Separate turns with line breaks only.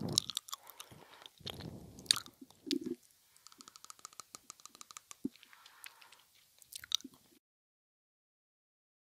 Excellent.